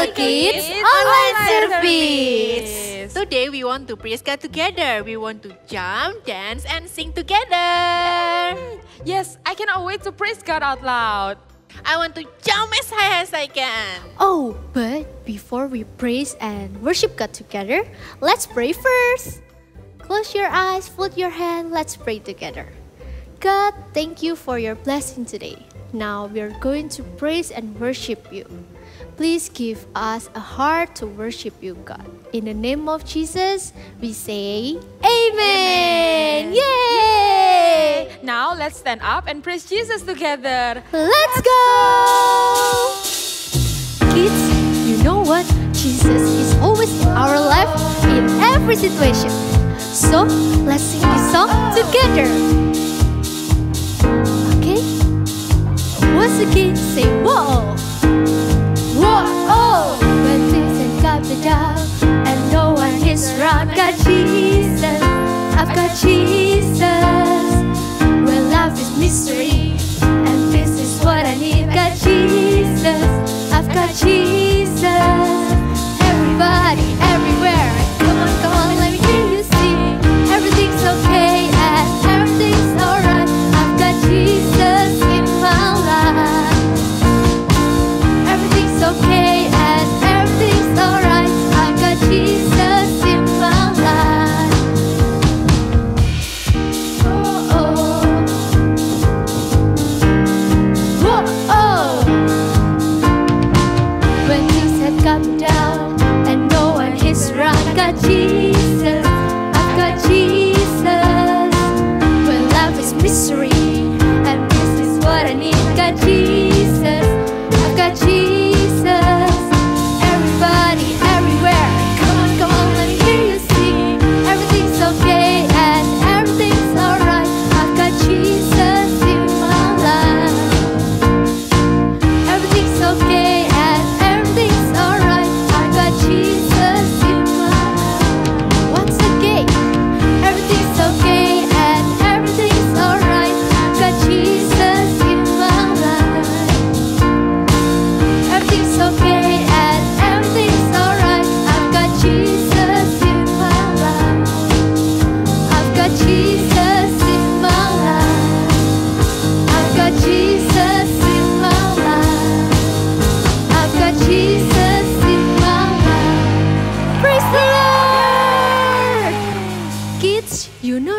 welcome back to Eaglekidz Online Service. Today we want to praise God together. We want to jump, dance, and sing together. Yes, I cannot wait to praise God out loud. I want to jump as high as I can. Oh, but before we praise and worship God together, let's pray first. Close your eyes, fold your hand, let's pray together. God, thank you for your blessing today. Now we are going to praise and worship you. Please give us a heart to worship you, God. In the name of Jesus, we say Amen. Yay! Now let's stand up and praise Jesus together. Let's go! Kids, you know what? Jesus is always in our life in every situation. So let's sing this song together. Okay? Once again, say whoa! Whoa! When things got and no one is around, got Jesus. I've got Jesus. Is mystery and this is what I need, got Jesus. I've got Jesus. Everybody,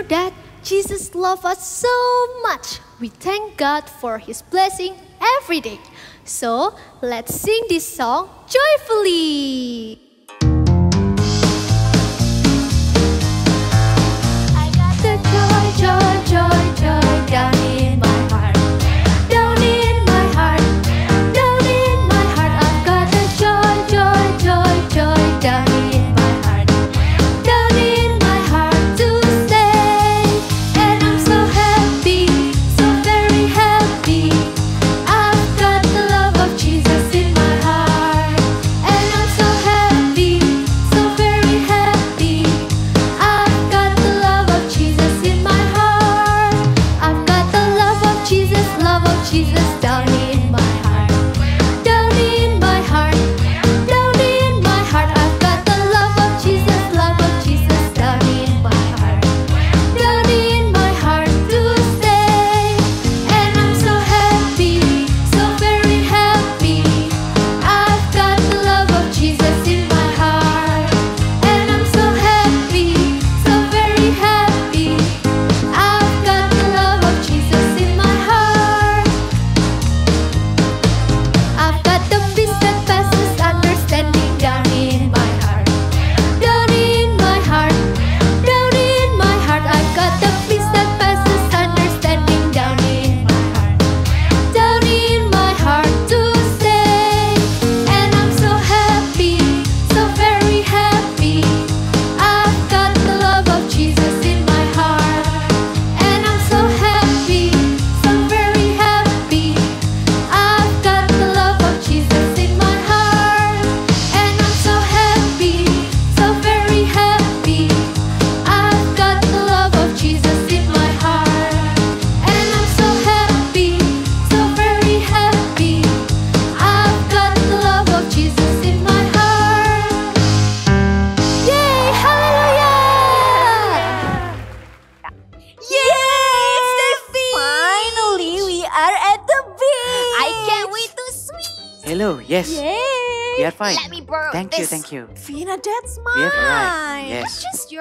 know that Jesus loves us so much. We thank God for His blessing every day. So let's sing this song joyfully. I got the joy, joy, joy, joy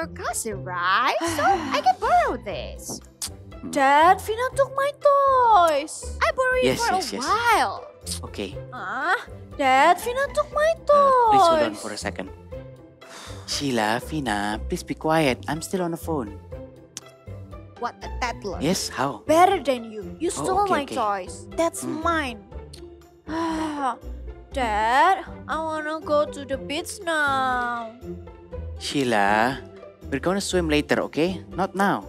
your cousin, right? So I can borrow this. Dad, Fina took my toys. I borrow it for yes, a yes. while. Okay. Ah, Dad, Fina took my Uh, toys. please hold on for a second. Sheila, Fina, please be quiet. I'm still on the phone. What a tattler. Yes. How? Better than you. You Oh, stole okay, my okay. toys. That's Hmm. mine. Dad, I wanna go to the beach now. Sheila, we're gonna swim later, okay? Not now.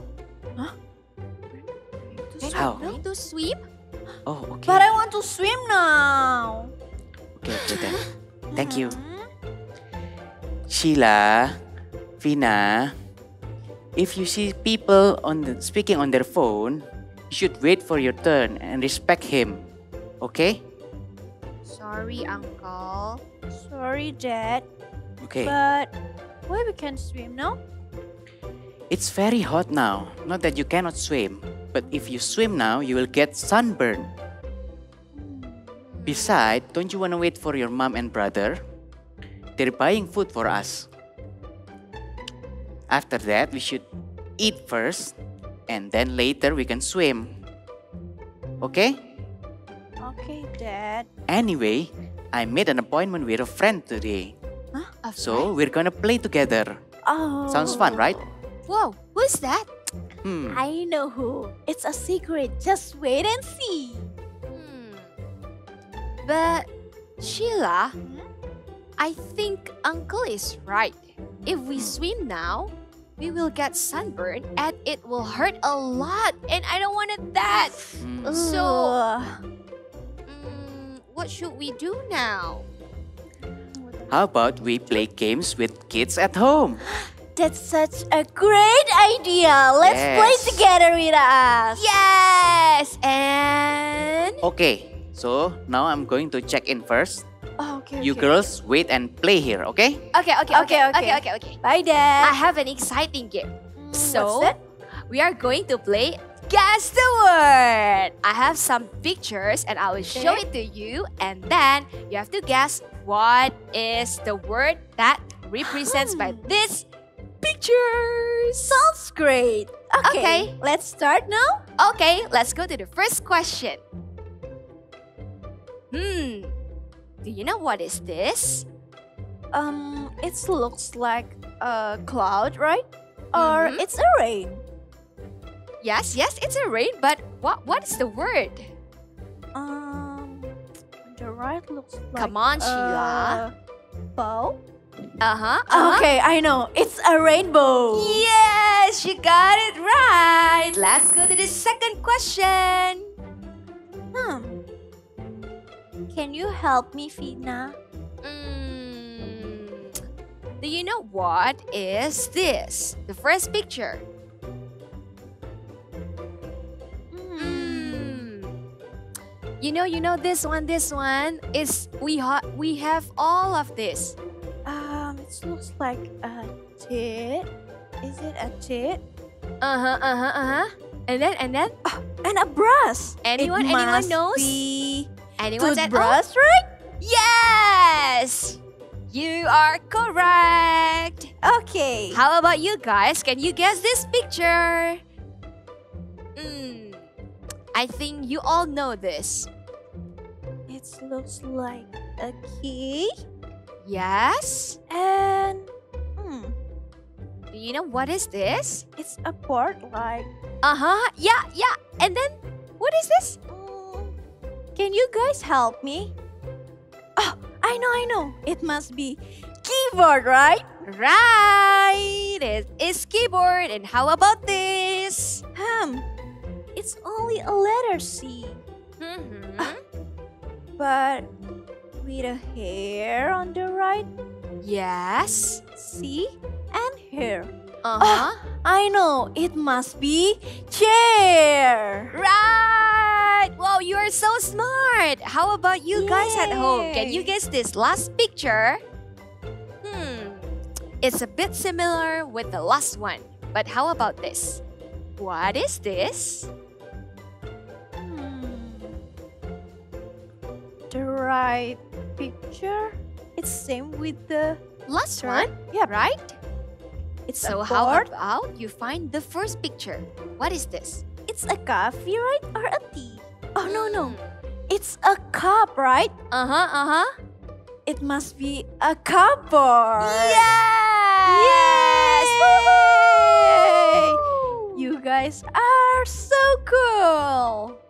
Can How? you going to swim? Oh, okay. But I want to swim now. Okay, okay then. Thank you. Hmm? Sheila, Vina, if you see people on the, speaking on their phone, you should wait for your turn and respect him. Okay? Sorry, uncle. Sorry, Dad, Okay. but why we can swim now? It's very hot now. Not that you cannot swim, but if you swim now, you will get sunburn. Besides, don't you want to wait for your mom and brother? They're buying food for us. After that, we should eat first, and then later we can swim. Okay? Okay, Dad. Anyway, I made an appointment with a friend today. A So we're gonna play together. Oh. Sounds fun, right? Whoa, who's that? Hmm. I know who. It's a secret. Just wait and see. Hmm. But Sheila, I think uncle is right. If we swim now, we will get sunburned and it will hurt a lot and I don't want it that. Hmm. So- Ugh. Mm, what should we do now? How about we play games with kids at home? That's such a great idea. Let's play together with us. Yes, and Okay, so now I'm going to check in first. Oh, okay. You okay. girls wait and play here, okay? okay, okay, okay, Okay, okay, okay. okay, okay. Bye, I have an exciting game. Mm, So, what's that? we are going to play Guess the Word. I have some pictures and I will show it to you, and then you have to guess what is the word that represents by this pictures. Sounds great. Okay. Okay. Let's start now. Okay, let's go to the first question. Hmm. Do you know what is this? Um, it looks like a cloud, right? Or Mhm. it's a rain. Yes, yes, it's a rain, but what what is the word? Um, the right looks like Come on, Sheila. a bow. Uh-huh. uh-huh. Okay, I know. It's a rainbow. Yes, you got it right. Let's go to the second question. Hmm. Can you help me, Fina? Mm, do you know what is this? The first picture. Hmm. Mm. You know, you know this one. This one is we ha- we have all of this. Um, it looks like a tit. Is it a tit? Uh huh. Uh huh. Uh huh. And then and then And a brush. Anyone- It anyone knows? Be anyone said oh, toothbrush, right? yes. You are correct. Okay. How about you guys? Can you guess this picture? Mm, I think you all know this. It looks like a key. Yes? And hmm, Do you know what is this? it's a board like. Uh huh. Yeah, yeah. And then what is this? Mm, can you guys help me? Oh, I know, I know. It must be keyboard, right? Right. It is keyboard. And how about this? Hmm. It's only a letter C, Mhm. but with a hair on the right. Yes. C and hair. Uh huh. I know. It must be chair. Right! Wow, you are so smart! How about you guys at home? Can you guess this last picture? Hmm, it's a bit similar with the last one, but how about this? What is this? Hmm. The right picture. It's same with the Last Right. one, yeah. right? It's So how about you find the first picture? What is this? It's a coffee, right, or a tea? Oh no no, it's a cup, right? Uh huh. Uh huh. It must be a cupboard. Yes! Yay! You guys are so cool.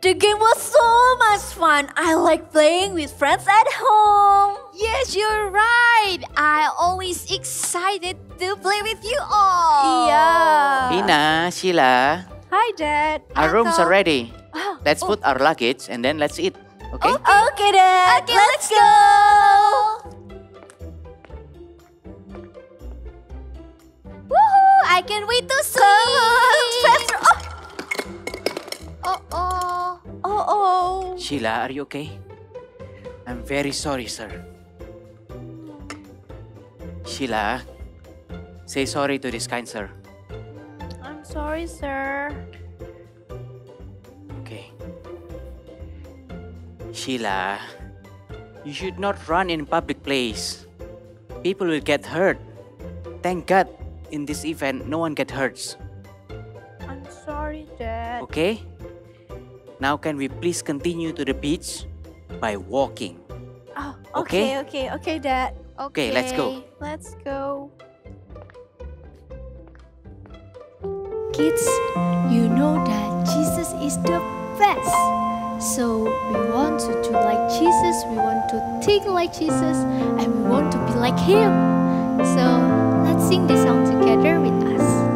The game was so much fun. I like playing with friends at home. Yes, you're right. I always excited to play with you all. Yeah. Tina, Sheila, Hi, Dad. our rooms are ready. Oh, Let's put our luggage and then let's eat. Okay? Oh, okay, Dad. Okay, let's, let's go. Woohoo! I can't wait to see. Sheila, are you okay? I'm very sorry, sir. Sheila, say sorry to this kind sir. I'm sorry, sir. Okay. Sheila, you should not run in public place. People will get hurt. Thank God, in this event, no one get hurt. I'm sorry, Dad. Okay? Now can we please continue to the beach by walking? Oh, Okay. okay, okay, okay, Dad. Okay, let's go. Let's go. Kids, you know that Jesus is the best. So we want to do like Jesus, we want to think like Jesus, and we want to be like Him. So let's sing this song together with us.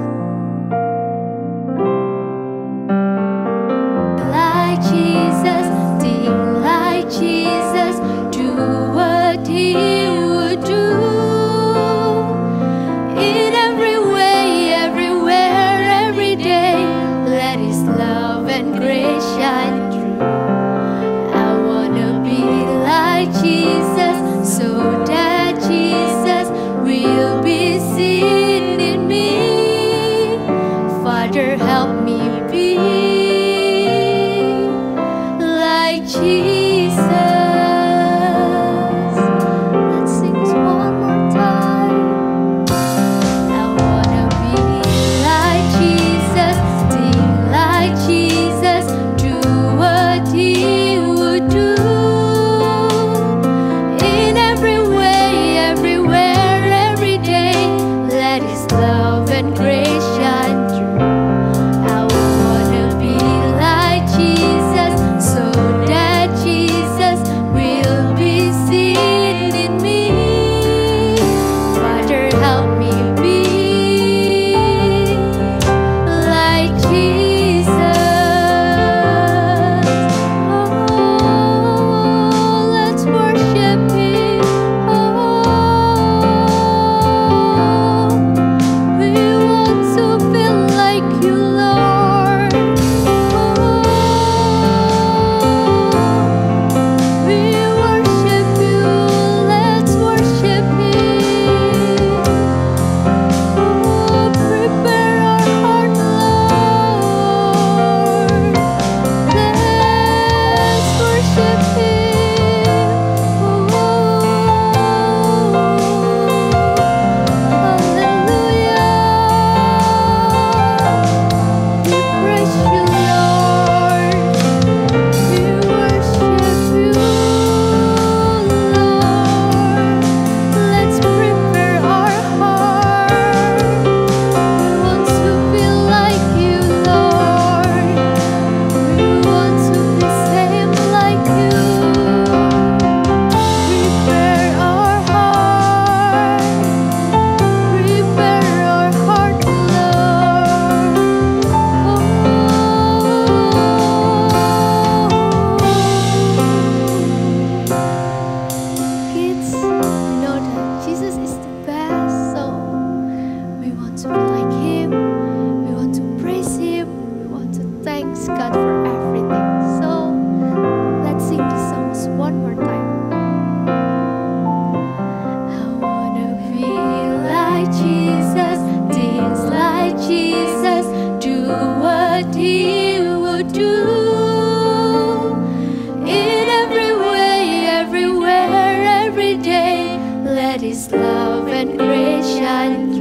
His love and grace shine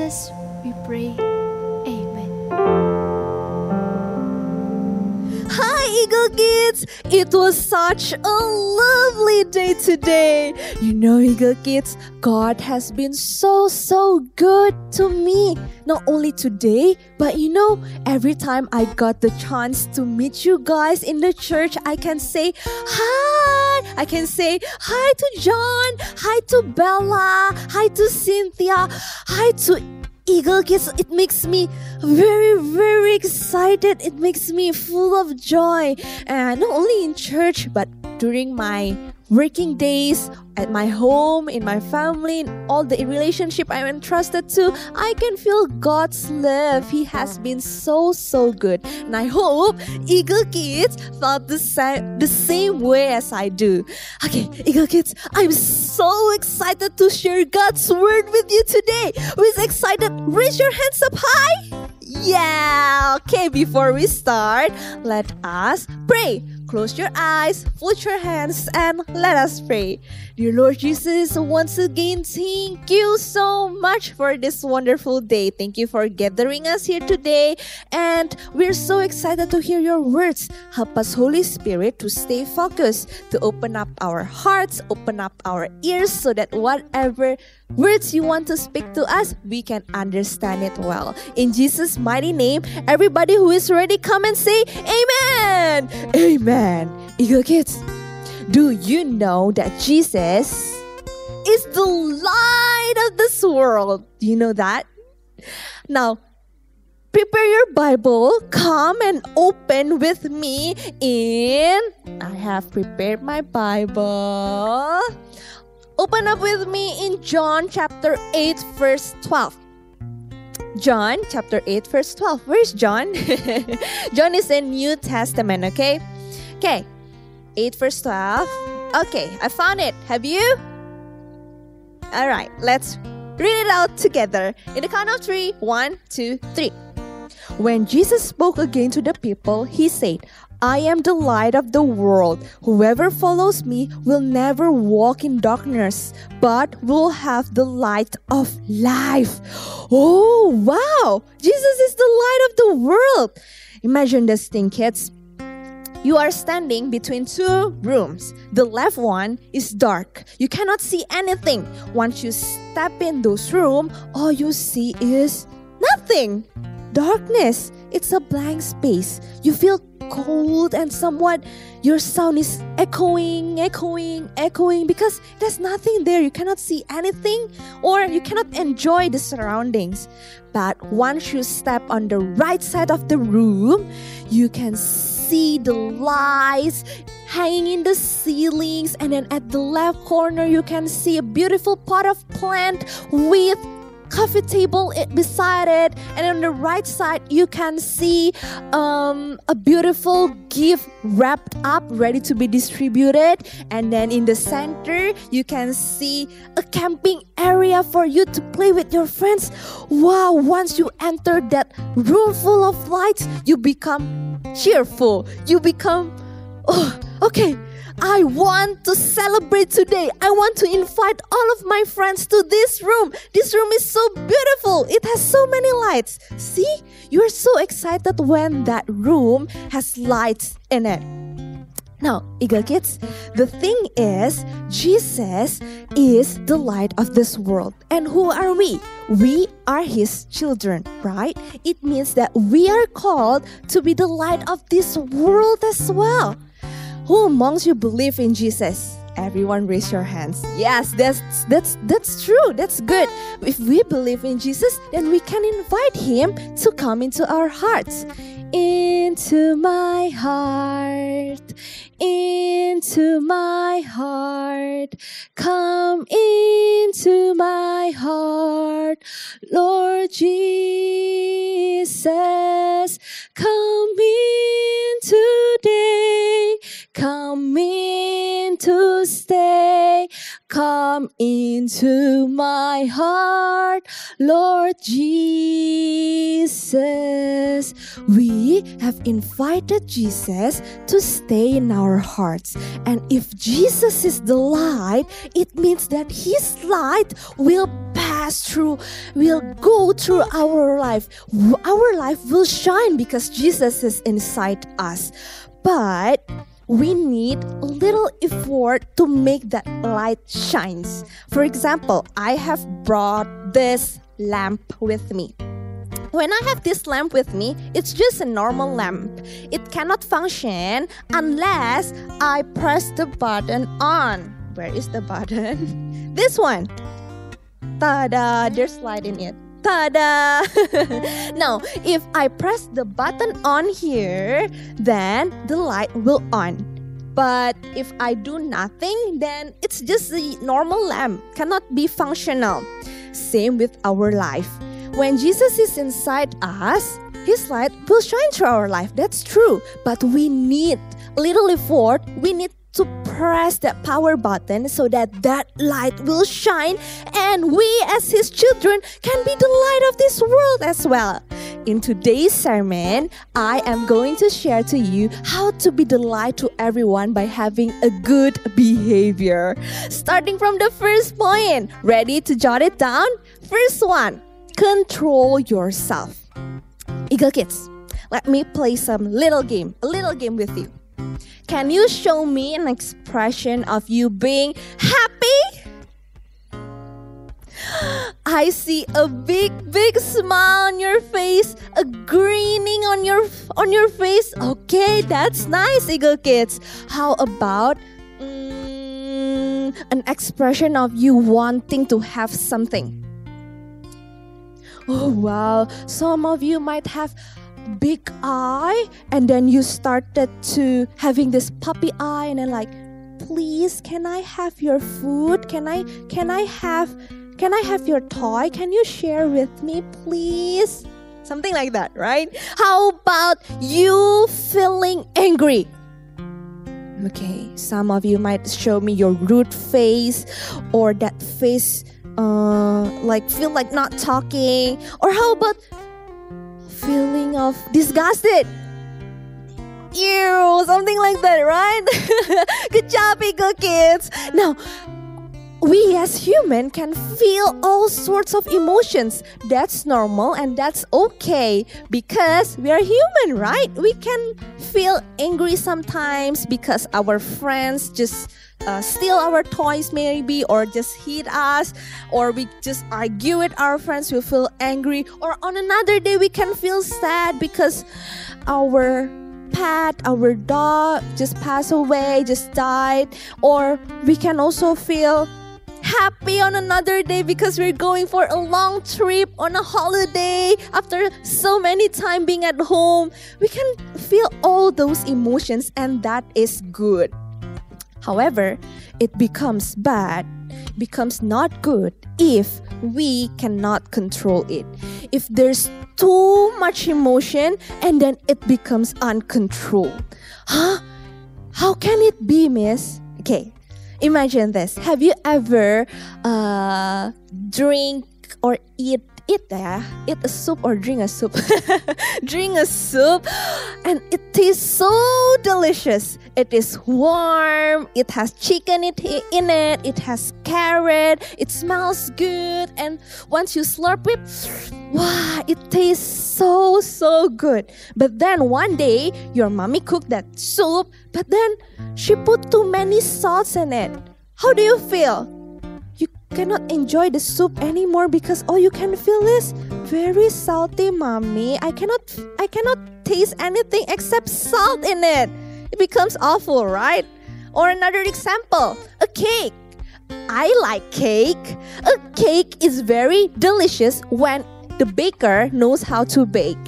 Jesus, we pray. Eaglekidz! It was such a lovely day today. You know, Eaglekidz, God has been so, so good to me. Not only today, but you know, every time I got the chance to meet you guys in the church, I can say hi. I can say hi to John, hi to Bella, hi to Cynthia, hi to Eaglekidz, it makes me very, very excited. It makes me full of joy. And not only in church, but during my working days, at my home, in my family, in all the relationship I'm entrusted to, I can feel God's love. He has been so, so good. And I hope Eaglekidz felt the same, the same way as I do. Okay, Eaglekidz, I'm so excited to share God's word with you today. Who's excited? Raise your hands up high. Yeah, okay, before we start, let us pray. Close your eyes, put your hands, and let us pray. Dear Lord Jesus, once again, thank you so much for this wonderful day. Thank you for gathering us here today. And we're so excited to hear your words. Help us, Holy Spirit, to stay focused, to open up our hearts, open up our ears, so that whatever words you want to speak to us, we can understand it well. In Jesus' mighty name, everybody who is ready, come and say, Amen! Amen! Eaglekidz, do you know that Jesus is the light of this world? Do you know that? Now, prepare your Bible, come and open with me in. I have prepared my Bible. Open up with me in John chapter 8, verse 12. John chapter 8, verse 12. Where's John? John is in New Testament, okay? Okay, 8 verse 12. Okay, I found it. Have you? All right, let's read it out together. In the count of three: one, two, three. When Jesus spoke again to the people, he said, I am the light of the world. Whoever follows me will never walk in darkness, but will have the light of life. Oh, wow! Jesus is the light of the world. Imagine this thing, kids. You are standing between two rooms. The left one is dark. You cannot see anything. Once you step in those room, all you see is nothing. Darkness. It's a blank space. You feel cold and somewhat your sound is echoing, echoing, echoing because there's nothing there. You cannot see anything or you cannot enjoy the surroundings. But once you step on the right side of the room, you can see the lights hanging in the ceilings and then at the left corner you can see a beautiful pot of plant with coffee table beside it and on the right side you can see um, a beautiful gift wrapped up ready to be distributed. And then in the center you can see a camping area for you to play with your friends. Wow once you enter that room full of lights you become cheerful. You become oh okay I want to celebrate today. I want to invite all of my friends to this room. This room is so beautiful. It has so many lights. See? You're so excited when that room has lights in it. Now, Eaglekidz, the thing is, Jesus is the light of this world. And who are we? We are His children, right? It means that we are called to be the light of this world as well. Who amongst you believe in Jesus? Everyone raise your hands. Yes, that's that's that's true. That's good. If we believe in Jesus, then we can invite him to come into our hearts. Into my heart. Into my heart. Come into my heart. Lord Jesus, come in today. Come in to stay. Come into my heart, Lord Jesus. We have invited Jesus to stay in our hearts. And if Jesus is the light, it means that His light will pass through, will go through our life. Our life will shine because Jesus is inside us. But we need a little effort to make that light shines. For example, I have brought this lamp with me. When I have this lamp with me, it's just a normal lamp. It cannot function unless I press the button on. Where is the button? this one. Tada! There's light in it. Tada! now, if I press the button on here, then the light will on. But if I do nothing, then it's just a normal lamp, cannot be functional. Same with our life. When Jesus is inside us, his light will shine through our life. That's true. But we need little effort. We need to press that power button so that that light will shine and we as his children can be the light of this world as well. In today's sermon, I am going to share to you how to be the light to everyone by having a good behavior. Starting from the first point, ready to jot it down? First one, control yourself. Eaglekidz, let me play some little game, a little game with you. Can you show me an expression of you being happy? I see a big, big smile on your face, a grinning on your on your face. Okay, that's nice, Eaglekidz. How about mm, an expression of you wanting to have something? Oh wow, some of you might have big eye and then you started to having this puppy eye and then like please can i have your food? Can i can i have can i have your toy? Can you share with me please? Something like that right? How about you feeling angry? Okay some of you might show me your rude face or that face uh like feel like not talking. Or how about feeling of disgusted. Ew, something like that, right? Good job, Eaglekidz. Now, we as human can feel all sorts of emotions. That's normal and that's okay because we are human, right? We can feel angry sometimes because our friends just uh, steal our toys maybe or just hit us or we just argue with our friends we feel angry or on another day we can feel sad because our pet our dog just passed away just died. Or we can also feel happy on another day because we're going for a long trip on a holiday. After so many time being at home we can feel all those emotions and that is good However, it becomes bad, becomes not good if we cannot control it. If there's too much emotion and then it becomes uncontrolled. Huh? How can it be, miss? Okay, imagine this. Have you ever uh, drink or eat eat ya, eat a soup or drink a soup. drink a soup and it tastes so delicious. It is warm, it has chicken in it, it has carrot, it smells good, and once you slurp it, wow, it tastes so so good. But then one day your mommy cooked that soup, but then she put too many salts in it. How do you feel? Cannot enjoy the soup anymore because all you can feel is very salty mommy. I cannot i cannot taste anything except salt in it. It becomes awful right? Or another example a cake. I like cake. A cake is very delicious when the baker knows how to bake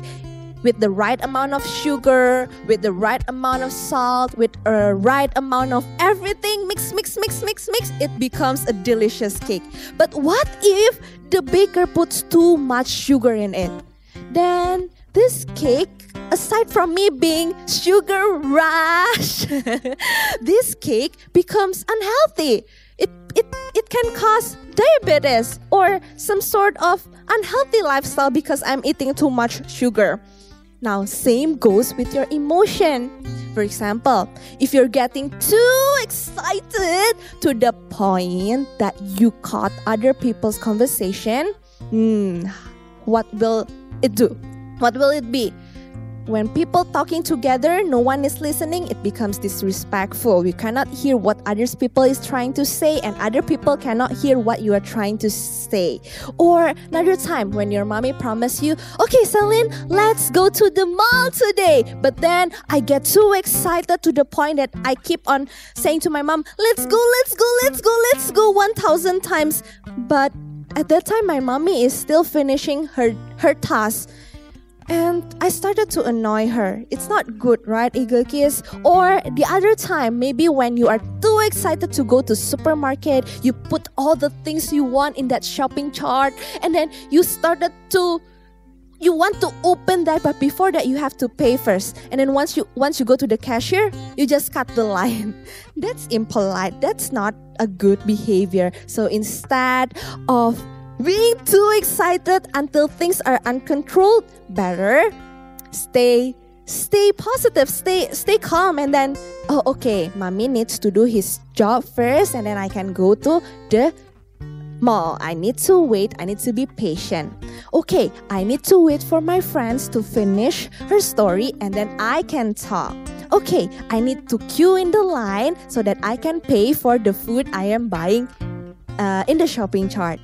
with the right amount of sugar, with the right amount of salt, with a right amount of everything, mix, mix, mix, mix, mix, it becomes a delicious cake. But what if the baker puts too much sugar in it? Then this cake, aside from me being sugar rush, this cake becomes unhealthy. it, it, it can cause diabetes or some sort of unhealthy lifestyle because I'm eating too much sugar. Now, same goes with your emotion. For example, if you're getting too excited to the point that you caught other people's conversation, hmm, what will it do? What will it be? When people talking together, no one is listening, it becomes disrespectful. You cannot hear what others people is trying to say and other people cannot hear what you are trying to say. Or another time when your mommy promised you, okay, Celine, let's go to the mall today. But then I get too excited to the point that I keep on saying to my mom, let's go, let's go, let's go, let's go 1000 times. But at that time, my mommy is still finishing her, her task. And I started to annoy her. It's not good, right, Eaglekidz? Or the other time, maybe when you are too excited to go to supermarket, you put all the things you want in that shopping chart, and then you started to you want to open that but before that you have to pay first and then once you once you go to the cashier you just cut the line that's impolite that's not a good behavior so instead of being too excited until things are uncontrolled. Better stay stay positive stay stay calm and then oh okay mommy needs to do his job first and then i can go to the mall. I need to wait. I need to be patient. Okay i need to wait for my friends to finish her story and then i can talk. Okay i need to queue in the line so that i can pay for the food i am buying uh, in the shopping chart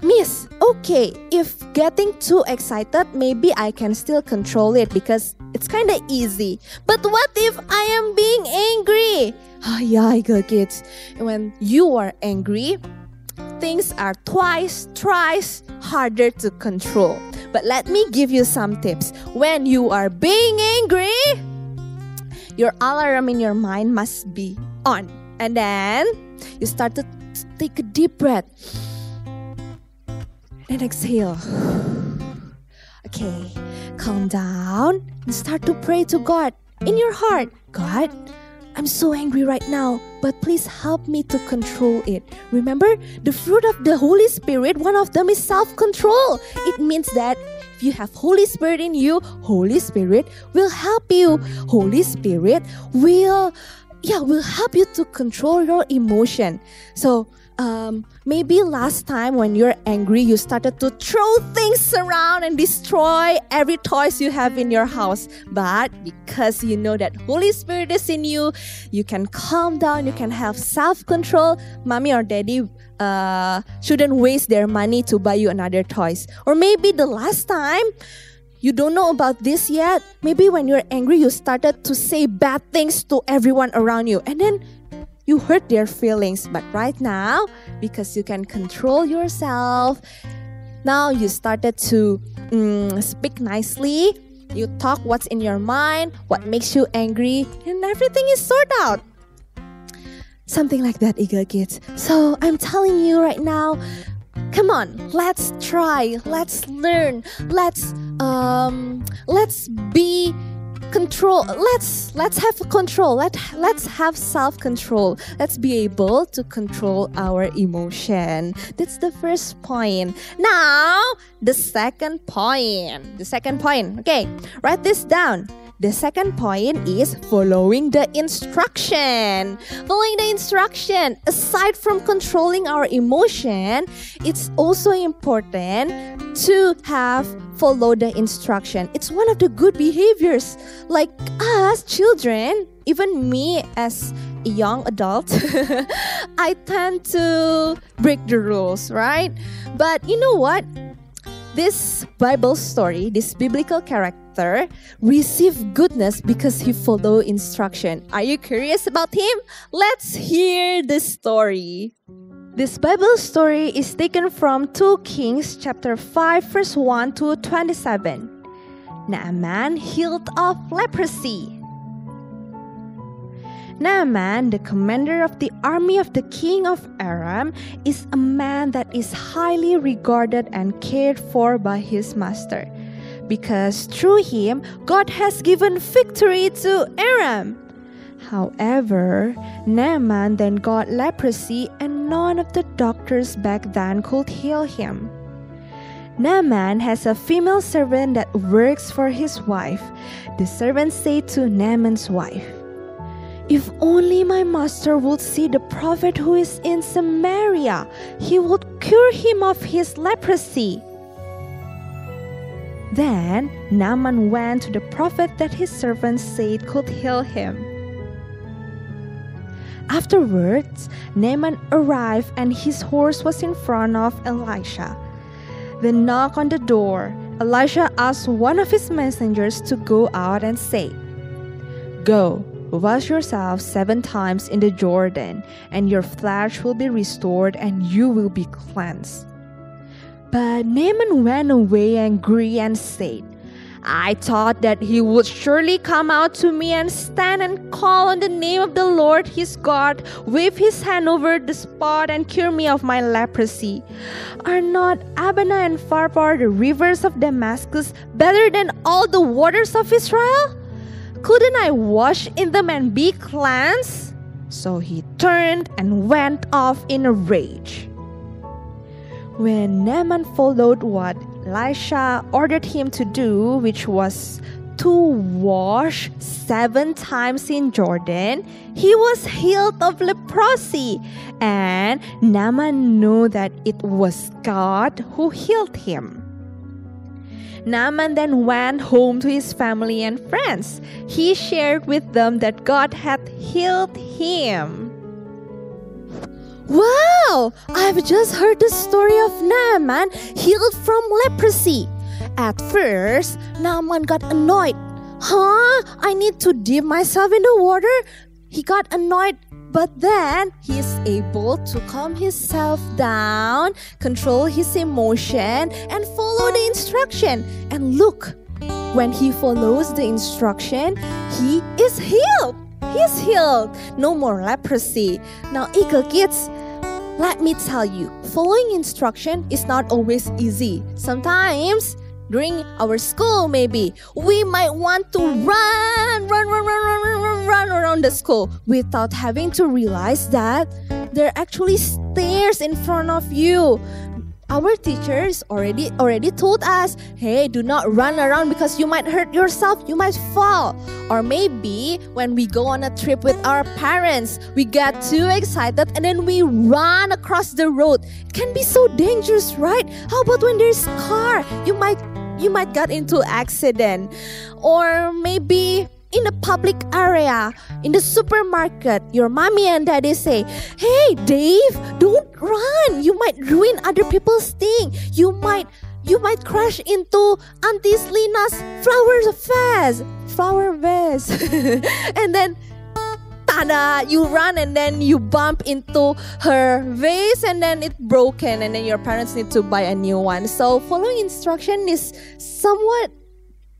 Miss, okay, if getting too excited, maybe I can still control it because it's kind of easy. But what if I am being angry? Ah, yeah, kids. When you are angry, things are twice, thrice harder to control. But let me give you some tips. When you are being angry, your alarm in your mind must be on. And then you start to take a deep breath and exhale. Okay, calm down and start to pray to God in your heart. God, I'm so angry right now, but please help me to control it. Remember, the fruit of the Holy Spirit, one of them is self control. It means that if you have Holy Spirit in you, Holy Spirit will help you. Holy Spirit will yeah, will help you to control your emotion. So, um, maybe last time when you're angry, you started to throw things around and destroy every toys you have in your house. But because you know that Holy Spirit is in you, you can calm down, you can have self-control. Mommy or daddy uh, shouldn't waste their money to buy you another toys. Or maybe the last time you don't know about this yet. Maybe when you're angry, you started to say bad things to everyone around you. And then you hurt their feelings. But right now, because you can control yourself, now you started to mm, speak nicely. You talk what's in your mind, what makes you angry, and everything is sorted out. Something like that, Eaglekidz. So I'm telling you right now, come on, let's try, let's learn, let's um, let's be control let's let's have control. Let let's have self-control. Let's be able to control our emotion. That's the first point. Now the second point. The second point. Okay write this down the second point is following the instruction. Following the instruction, aside from controlling our emotion, it's also important to have follow the instruction. It's one of the good behaviors. Like us children, even me as a young adult, I tend to break the rules, right? But you know what? This Bible story, this biblical character, received goodness because he followed instruction. Are you curious about him? Let's hear the story. This Bible story is taken from 2 Kings chapter 5 verse 1 to 27. Naaman healed of leprosy. Naaman, the commander of the army of the king of Aram, is a man that is highly regarded and cared for by his master, because through him God has given victory to Aram. However, Naaman then got leprosy, and none of the doctors back then could heal him. Naaman has a female servant that works for his wife. The servant said to Naaman's wife, If only my master would see the prophet who is in Samaria, he would cure him of his leprosy. Then Naaman went to the prophet that his servant said could heal him. Afterwards, Naaman arrived and his horse was in front of Elisha. The knock on the door, Elisha asked one of his messengers to go out and say, Go, wash yourself seven times in the Jordan, and your flesh will be restored and you will be cleansed. But Naaman went away angry and said, I thought that he would surely come out to me and stand and call on the name of the Lord his God, wave his hand over the spot and cure me of my leprosy. Are not Abana and Pharpar, the rivers of Damascus, better than all the waters of Israel? Couldn't I wash in them and be cleansed? So he turned and went off in a rage. When Naaman followed what Elisha ordered him to do, which was to wash seven times in Jordan, he was healed of leprosy. And Naaman knew that it was God who healed him. Naaman then went home to his family and friends. He shared with them that God had healed him. Wow! I've just heard the story of Naaman healed from leprosy. At first, Naaman got annoyed. Huh? I need to dip myself in the water? He got annoyed, but then he is able to calm himself down, control his emotion, and follow the instruction. And look, when he follows the instruction, he is healed. He is healed. No more leprosy. Now, Eaglekidz, let me tell you, following instruction is not always easy. Sometimes, during our school, maybe, we might want to run, run, run, run, run, run, run, run around the school without having to realize that there are actually stairs in front of you. Our teachers already already told us hey do not run around because you might hurt yourself you might fall. Or maybe when we go on a trip with our parents we get too excited and then we run across the road. It can be so dangerous right? How about when there's a car? You might you might get into accident or maybe in a public area, in the supermarket, your mommy and daddy say, Hey, Dave, don't run. You might ruin other people's thing. You might you might crash into Auntie Lina's flower vase. Flower vase. and then you run and then you bump into her vase and then it's broken and then your parents need to buy a new one. So following instruction is somewhat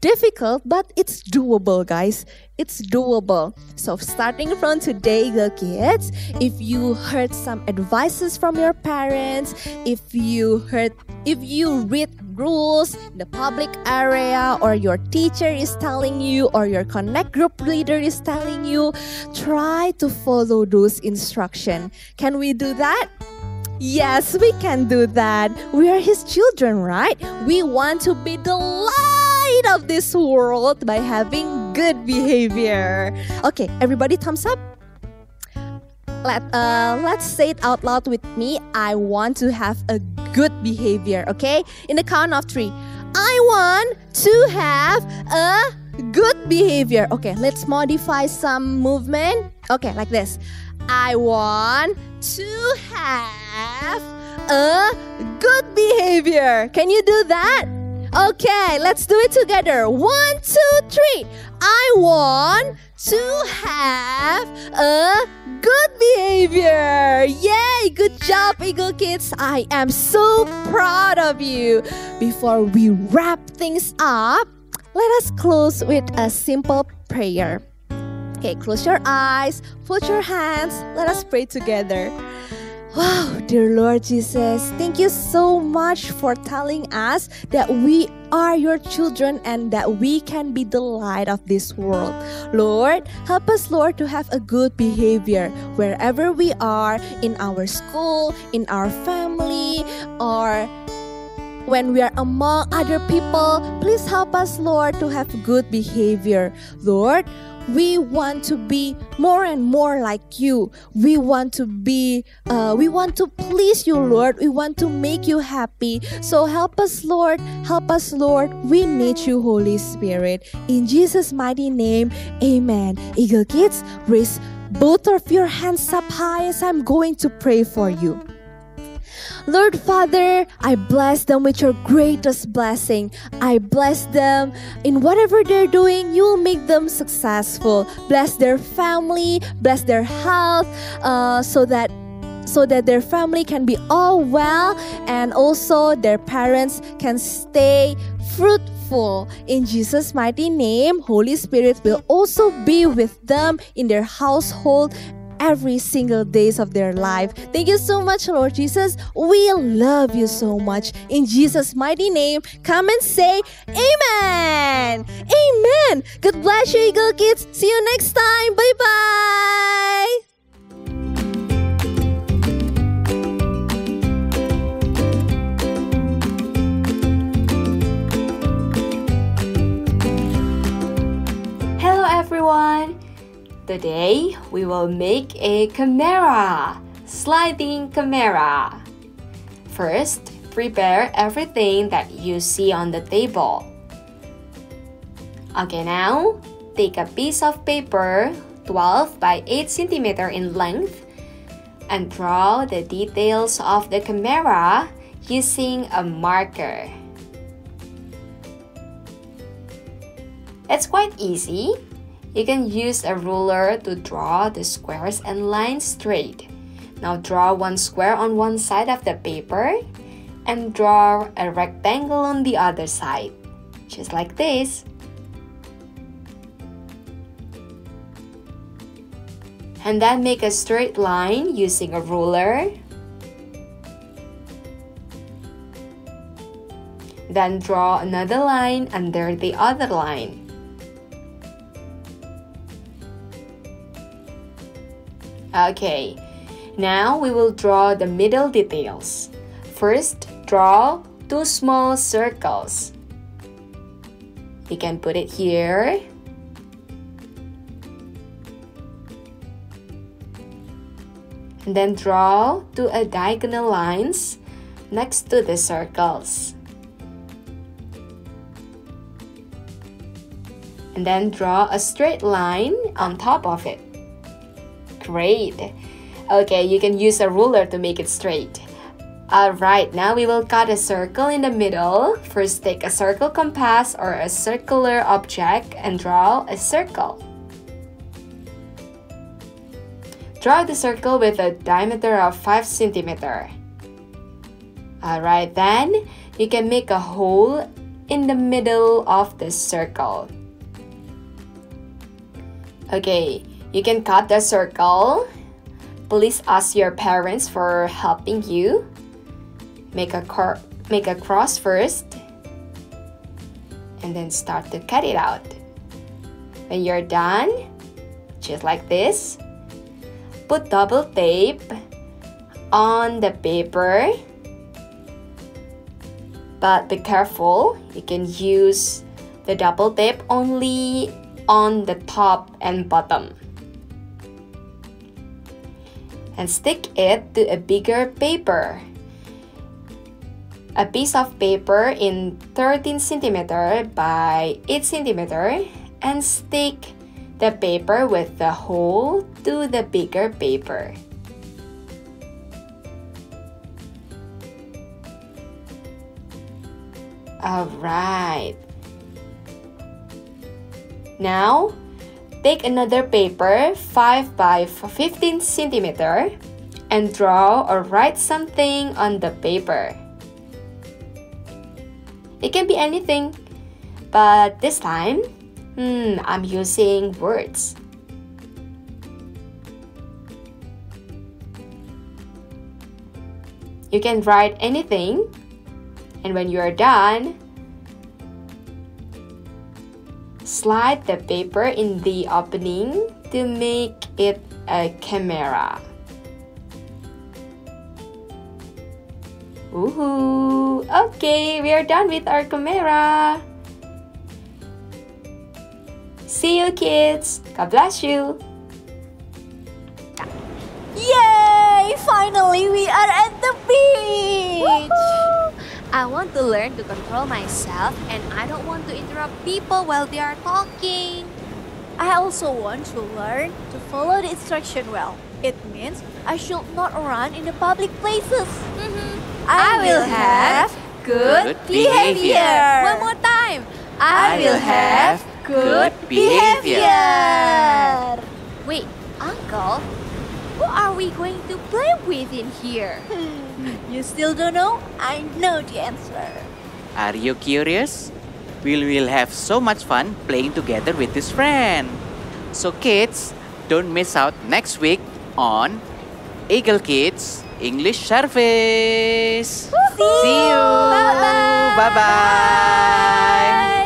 difficult, but it's doable, guys. It's doable. So, starting from today, the kids, if you heard some advices from your parents, if you heard, if you read rules in the public area, or your teacher is telling you, or your connect group leader is telling you, try to follow those instructions. Can we do that? Yes, we can do that. We are His children, right? We want to be the light of this world by having good behavior. Okay, everybody, thumbs up. Let uh let's say it out loud with me. I want to have a good behavior. Okay, in the count of three. I want to have a good behavior. Okay, let's modify some movement. Okay, like this. I want to have a good behavior. Can you do that? Okay, let's do it together. One, two, three. I want to have a good behavior. Yay! Good job, Eaglekidz. I am so proud of you. Before we wrap things up, let us close with a simple prayer. Okay, close your eyes, put your hands, let us pray together. Wow, dear Lord Jesus, thank you so much for telling us that we are your children and that we can be the light of this world. Lord, help us, Lord, to have a good behavior wherever we are in our school, in our family, or when we are among other people. Please help us, Lord, to have good behavior. Lord, we want to be more and more like you. We want to be uh, we want to please you lord. We want to make you happy. So help us lord. Help us lord. We need you holy spirit. In jesus mighty name amen. Eaglekidz raise both of your hands up high as i'm going to pray for you Lord Father, I bless them with your greatest blessing. I bless them in whatever they're doing, you will make them successful. Bless their family, bless their health, uh, so that so that their family can be all well and also their parents can stay fruitful. In Jesus' mighty name, Holy Spirit will also be with them in their household every single days of their life. Thank you so much, Lord Jesus. We love you so much. In Jesus' mighty name, come and say Amen. Amen. God bless you, Eaglekidz. See you next time. Bye bye. Hello everyone! Today we will make a camera, sliding camera. First, prepare everything that you see on the table. Okay, now take a piece of paper 12 by 8 centimeter in length and draw the details of the camera using a marker. It's quite easy. You can use a ruler to draw the squares and lines straight. Now draw one square on one side of the paper and draw a rectangle on the other side, just like this. And then make a straight line using a ruler. Then draw another line under the other line. Okay, now we will draw the middle details. First, draw two small circles. You can put it here. And then draw two uh, diagonal lines next to the circles. And then draw a straight line on top of it. Great. Okay, you can use a ruler to make it straight. Alright, now we will cut a circle in the middle. First, take a circle compass or a circular object and draw a circle. Draw the circle with a diameter of 5 centimeter. Alright, then you can make a hole in the middle of the circle. Okay, you can cut the circle. Please ask your parents for helping you. Make a make a cross first and then start to cut it out. When you're done, just like this, put double tape on the paper. But be careful, you can use the double tape only on the top and bottom and stick it to a bigger paper. A piece of paper in 13 centimeter by 8 centimeter and stick the paper with the hole to the bigger paper. Alright. Now, Take another paper 5 by 15 centimeter and draw or write something on the paper. It can be anything, but this time, hmm, I'm using words. You can write anything, and when you are done, slide the paper in the opening to make it a camera. Woohoo! Okay, we are done with our camera. See you, kids. God bless you. Yay! Finally, we are at the beach. I want to learn to control myself and I don't want to interrupt people while they are talking. I also want to learn to follow the instruction well. It means I should not run in the public places. Mm-hmm. I will have good behavior. One more time. I will have good behavior. Wait, Uncle, who are we going to play with in here? Hmm. You still don't know? I know the answer. Are you curious? We will have so much fun playing together with this friend. So kids, don't miss out next week on Eaglekidz English Service. See you. Bye bye.